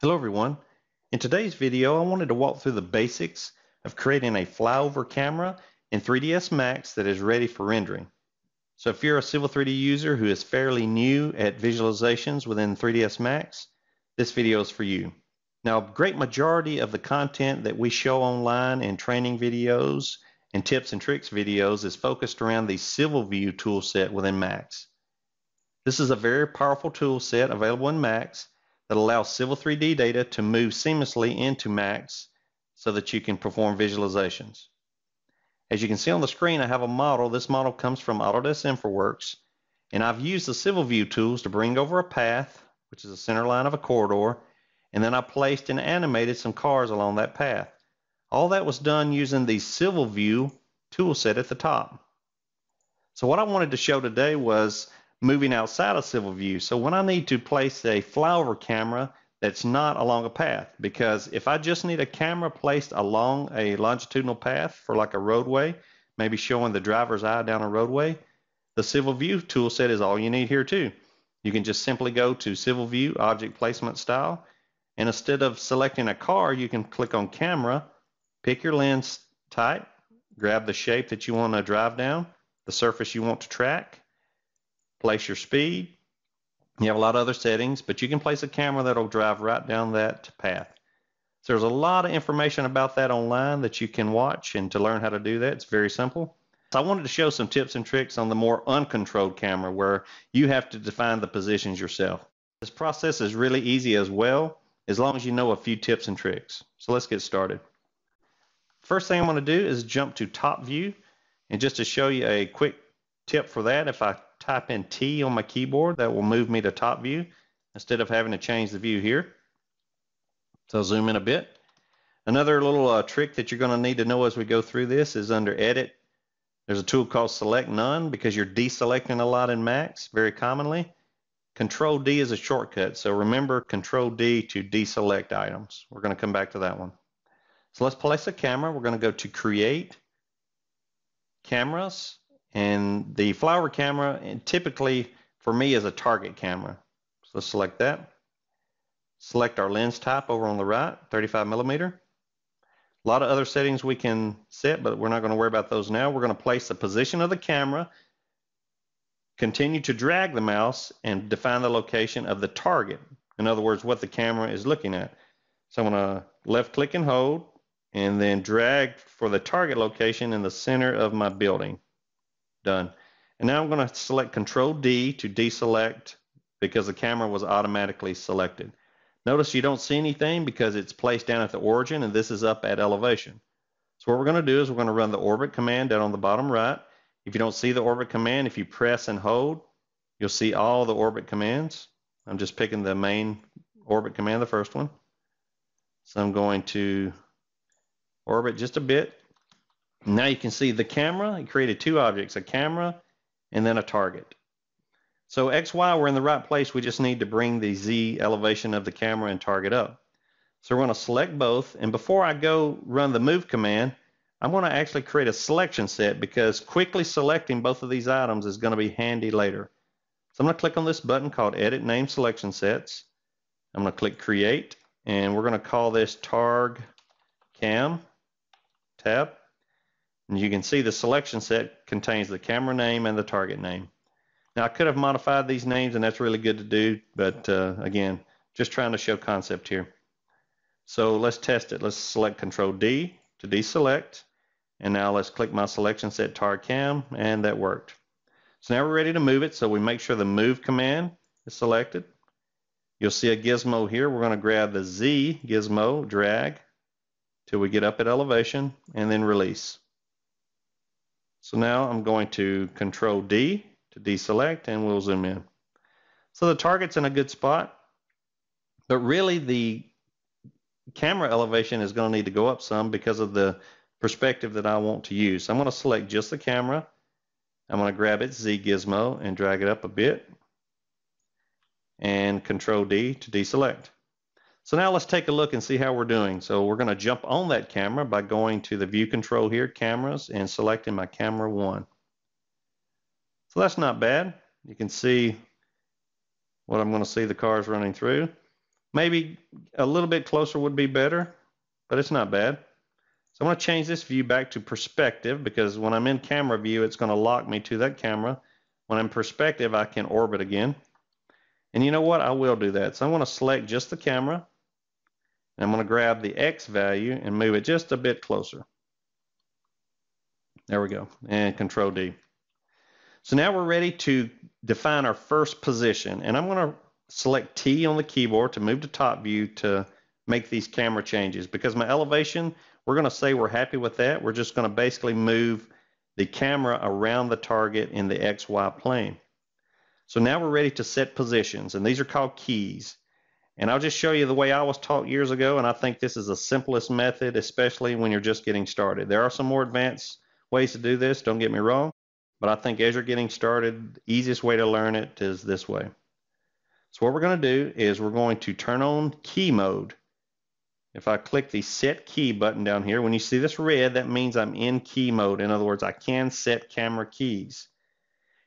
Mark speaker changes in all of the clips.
Speaker 1: Hello everyone. In today's video I wanted to walk through the basics of creating a flyover camera in 3ds Max that is ready for rendering. So if you're a Civil 3D user who is fairly new at visualizations within 3ds Max, this video is for you. Now a great majority of the content that we show online in training videos and tips and tricks videos is focused around the Civil View toolset within Max. This is a very powerful tool set available in Max that allows Civil 3D data to move seamlessly into Max so that you can perform visualizations. As you can see on the screen, I have a model. This model comes from Autodesk InfraWorks, and I've used the Civil View tools to bring over a path, which is a center line of a corridor, and then I placed and animated some cars along that path. All that was done using the Civil View tool set at the top. So what I wanted to show today was moving outside of Civil View. So when I need to place a flyover camera that's not along a path, because if I just need a camera placed along a longitudinal path for like a roadway, maybe showing the driver's eye down a roadway, the Civil View tool set is all you need here too. You can just simply go to Civil View Object Placement Style, and instead of selecting a car, you can click on Camera, pick your lens type, grab the shape that you want to drive down, the surface you want to track, place your speed. You have a lot of other settings, but you can place a camera that'll drive right down that path. So there's a lot of information about that online that you can watch and to learn how to do that. It's very simple. So I wanted to show some tips and tricks on the more uncontrolled camera where you have to define the positions yourself. This process is really easy as well, as long as you know a few tips and tricks. So let's get started. First thing I'm going to do is jump to top view. And just to show you a quick tip for that, if I type in T on my keyboard, that will move me to top view instead of having to change the view here. So I'll zoom in a bit. Another little uh, trick that you're going to need to know as we go through this is under Edit. There's a tool called Select None because you're deselecting a lot in Max very commonly. Control D is a shortcut, so remember Control D to deselect items. We're going to come back to that one. So let's place a camera. We're going to go to Create, Cameras, and the flyover camera typically for me is a target camera. So let's select that. Select our lens type over on the right, 35 millimeter. A lot of other settings we can set, but we're not going to worry about those now. We're going to place the position of the camera, continue to drag the mouse, and define the location of the target. In other words, what the camera is looking at. So I'm going to left click and hold, and then drag for the target location in the center of my building. Done. And now I'm going to select Control D to deselect because the camera was automatically selected. Notice you don't see anything because it's placed down at the origin and this is up at elevation. So what we're going to do is we're going to run the orbit command down on the bottom right. If you don't see the orbit command, if you press and hold, you'll see all the orbit commands. I'm just picking the main orbit command, the first one. So I'm going to orbit just a bit now you can see the camera, it created two objects, a camera and then a target. So X, Y, we're in the right place. We just need to bring the Z elevation of the camera and target up. So we're going to select both. And before I go run the move command, I'm going to actually create a selection set because quickly selecting both of these items is going to be handy later. So I'm going to click on this button called Edit Name Selection Sets. I'm going to click Create, and we're going to call this Targ Cam tab. And you can see the selection set contains the camera name and the target name. Now I could have modified these names and that's really good to do, but uh, again, just trying to show concept here. So let's test it. Let's select Control D to deselect. And now let's click my selection set tar cam and that worked. So now we're ready to move it. So we make sure the move command is selected. You'll see a gizmo here. We're going to grab the Z gizmo, drag till we get up at elevation and then release. So now I'm going to Control D to deselect and we'll zoom in. So the target's in a good spot, but really the camera elevation is going to need to go up some because of the perspective that I want to use. So I'm going to select just the camera. I'm going to grab its Z gizmo and drag it up a bit and Control D to deselect. So now let's take a look and see how we're doing. So we're going to jump on that camera by going to the view control here, cameras, and selecting my camera one. So that's not bad. You can see what I'm going to see the cars running through. Maybe a little bit closer would be better, but it's not bad. So I'm going to change this view back to perspective because when I'm in camera view, it's going to lock me to that camera. When I'm perspective, I can orbit again. And you know what? I will do that. So I'm going to select just the camera. I'm going to grab the X value and move it just a bit closer. There we go. And Control D. So now we're ready to define our first position. And I'm going to select T on the keyboard to move to top view to make these camera changes. Because my elevation, we're going to say we're happy with that. We're just going to basically move the camera around the target in the XY plane. So now we're ready to set positions, and these are called keys. And I'll just show you the way I was taught years ago, and I think this is the simplest method, especially when you're just getting started. There are some more advanced ways to do this, don't get me wrong, but I think as you're getting started, the easiest way to learn it is this way. So what we're going to do is we're going to turn on key mode. If I click the set key button down here, when you see this red, that means I'm in key mode. In other words, I can set camera keys.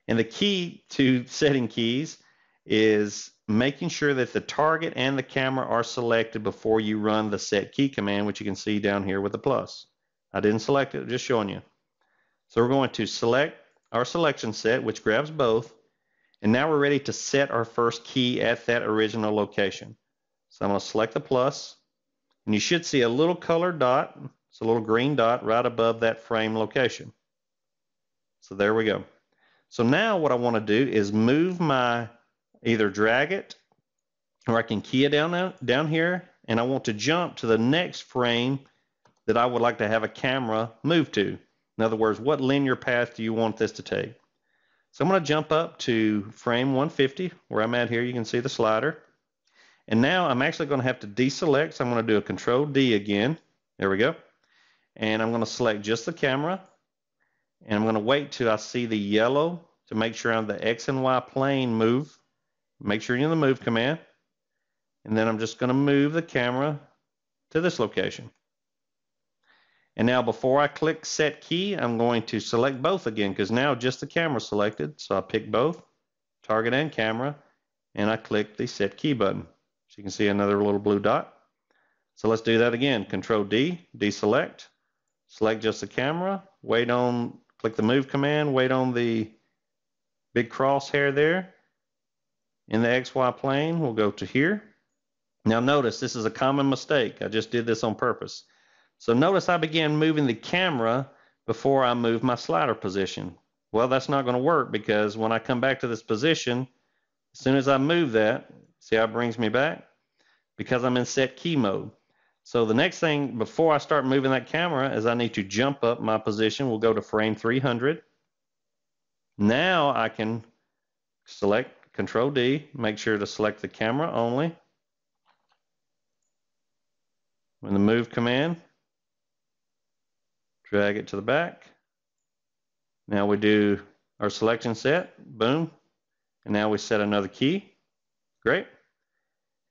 Speaker 1: And the key to setting keys is making sure that the target and the camera are selected before you run the set key command, which you can see down here with the plus. I didn't select it, just showing you. So we're going to select our selection set, which grabs both. And now we're ready to set our first key at that original location. So I'm going to select the plus, and you should see a little colored dot. It's a little green dot right above that frame location. So there we go. So now what I want to do is move my, either drag it, or I can key it down, down here, and I want to jump to the next frame that I would like to have a camera move to. In other words, what linear path do you want this to take? So I'm going to jump up to frame 150, where I'm at here. You can see the slider. And now I'm actually going to have to deselect. So I'm going to do a control D again. There we go. And I'm going to select just the camera. And I'm going to wait till I see the yellow to make sure on the X and Y plane move. Make sure you're in the move command. And then I'm just going to move the camera to this location. And now before I click set key, I'm going to select both again because now just the camera selected. So I pick both, target and camera, and I click the set key button. So you can see another little blue dot. So let's do that again. Control D, deselect, select just the camera, wait on, click the move command, wait on the big crosshair there. In the XY plane, we'll go to here. Now notice this is a common mistake. I just did this on purpose. So notice I began moving the camera before I move my slider position. Well, that's not going to work because when I come back to this position, as soon as I move that, See how it brings me back? Because I'm in set key mode. So the next thing before I start moving that camera is I need to jump up my position. We'll go to frame 300. Now I can select Control D, make sure to select the camera only. When the move command, drag it to the back. Now we do our selection set, boom. And now we set another key. Great.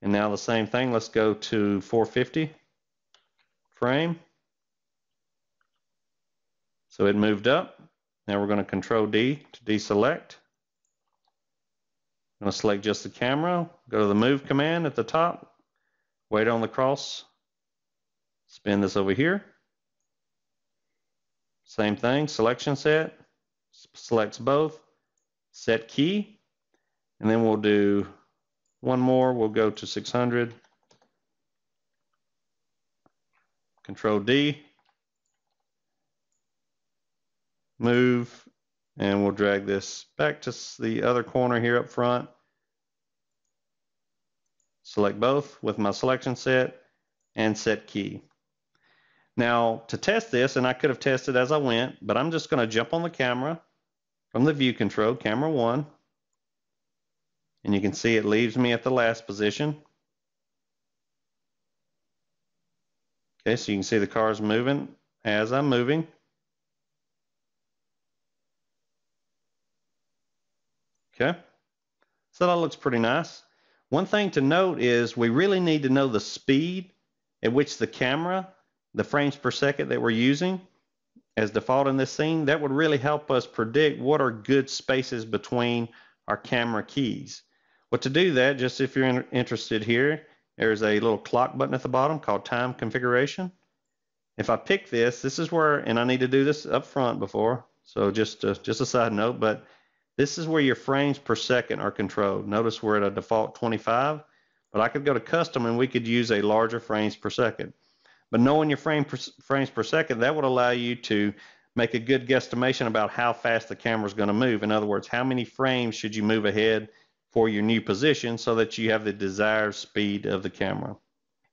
Speaker 1: And now the same thing, let's go to 450 frame. So it moved up. Now we're going to control D to deselect. I'm going to select just the camera, go to the move command at the top, wait on the cross, spin this over here. Same thing, selection set, selects both, set key, and then we'll do one more, we'll go to 600. Control D. Move, and we'll drag this back to the other corner here up front. Select both with my selection set and set key. Now to test this, and I could have tested as I went, but I'm just going to jump on the camera from the view control, camera one, and you can see it leaves me at the last position. Okay, so you can see the car is moving as I'm moving. Okay, so that looks pretty nice. One thing to note is we really need to know the speed at which the camera, the frames per second that we're using as default in this scene, that would really help us predict what are good spaces between our camera keys. But to do that, just if you're interested here, there's a little clock button at the bottom called time configuration. If I pick this, this is where, and I need to do this up front before, so just, uh, just a side note, but this is where your frames per second are controlled. Notice we're at a default 25, but I could go to custom and we could use a larger frames per second. But knowing your frame per, frames per second, that would allow you to make a good guesstimation about how fast the camera is going to move. In other words, how many frames should you move ahead for your new position so that you have the desired speed of the camera.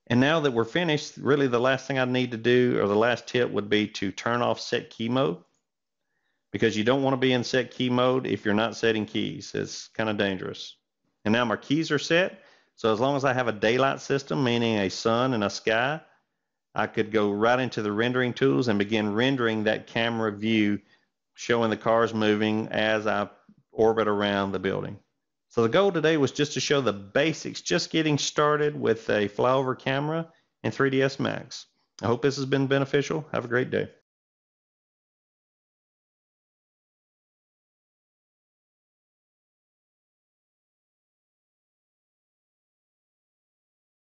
Speaker 1: And now that we're finished, really the last thing I need to do, or the last tip would be to turn off set key mode because you don't want to be in set key mode if you're not setting keys. It's kind of dangerous. And now my keys are set. So as long as I have a daylight system, meaning a sun and a sky, I could go right into the rendering tools and begin rendering that camera view showing the cars moving as I orbit around the building. So the goal today was just to show the basics, just getting started with a flyover camera and 3ds Max. I hope this has been beneficial. Have a great day.